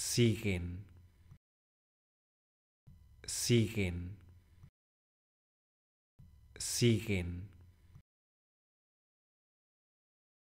siguen, siguen, siguen.